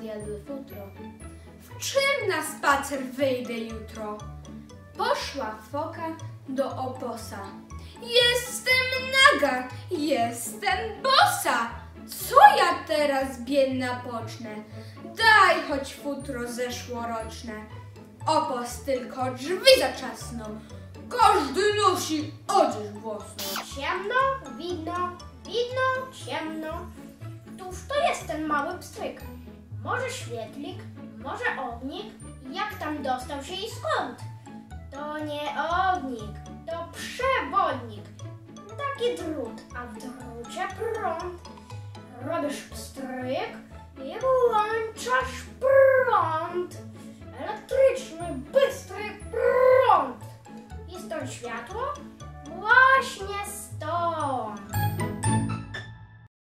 zjadły futro. W czym na spacer wyjdę jutro? Poszła foka do oposa. Jestem naga, jestem bosa. Co ja teraz biedna pocznę? Daj choć futro zeszłoroczne. Opos tylko drzwi zaczasnął. Każdy nosi odzież własną. Ciemno, widno, widno, ciemno. Któż to jest ten mały pstryk? Może świetlik, może ognik? Jak tam dostał się i skąd? To nie ognik, to przewodnik. Taki drut, a w drucie prąd. Robisz pstryk i włączasz prąd. Elektryczny, bystry prąd. I stąd światło?